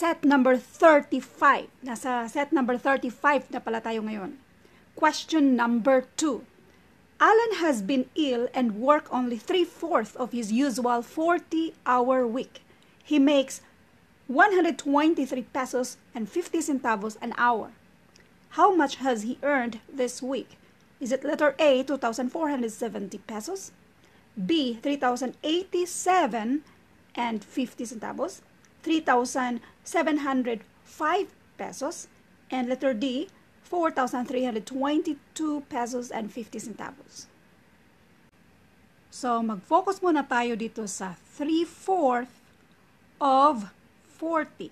set number 35. Nasa set number 35 na pala tayo ngayon. Question number 2. Alan has been ill and work only three-fourths of his usual 40-hour week. He makes 123 pesos and 50 centavos an hour. How much has he earned this week? Is it letter A, 2,470 pesos? B, 3,087 and 50 centavos? 3,705 pesos? And letter D, 4,322 pesos and 50 centavos. So, mag-focus muna tayo dito sa 3-4 of 40.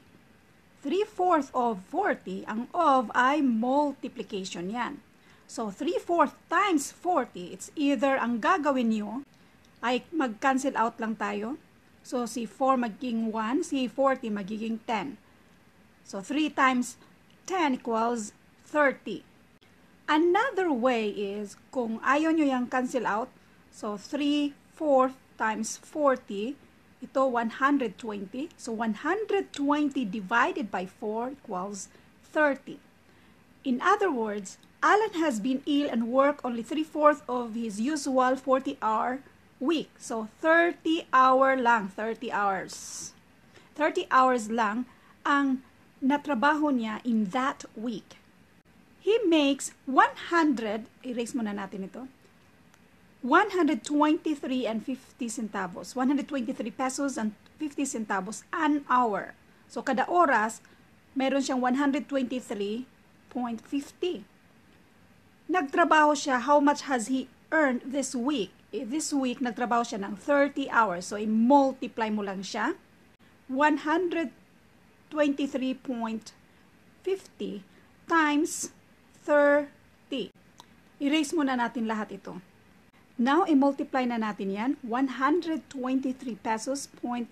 3-4 of 40, ang of ay multiplication yan. So, 3-4 times 40, it's either ang gagawin nyo ay mag-cancel out lang tayo. So, si 4 magiging 1, si 40 magiging 10. So, 3 times 10 equals 30. Another way is, kung ayaw nyo yung cancel out, so 3 4 times 40, ito 120. So 120 divided by 4 equals 30. In other words, Alan has been ill and worked only 3-4 of his usual 40-hour week. So 30 hour lang, 30 hours. 30 hours lang ang natrabaho niya in that week. He makes 100, erase muna natin ito, 123 and 50 centavos. 123 pesos and 50 centavos an hour. So, kada oras, meron siyang 123.50. Nagtrabaho siya, how much has he earned this week? Eh, this week, nagtrabaho siya ng 30 hours. So, i-multiply mo lang siya. 123.50 times 30. Erase muna natin lahat ito. Now, i-multiply na natin yan. 123 pesos point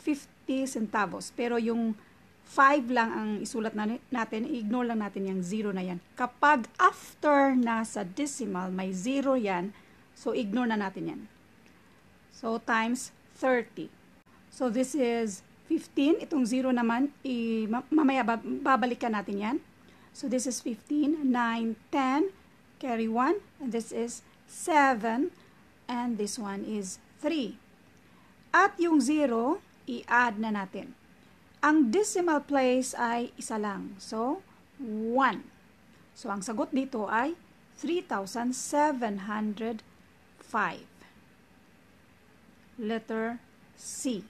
50 centavos. Pero yung 5 lang ang isulat na natin, ignore lang natin yung 0 na yan. Kapag after na sa decimal, may 0 yan, so ignore na natin yan. So, times 30. So, this is 15. Itong 0 naman, i, mamaya babalikan natin yan. So, this is 15, 9, 10, carry 1, and this is 7, and this one is 3. At yung 0, i-add na natin. Ang decimal place ay isa lang. So, 1. So, ang sagot dito ay 3,705. Letter C.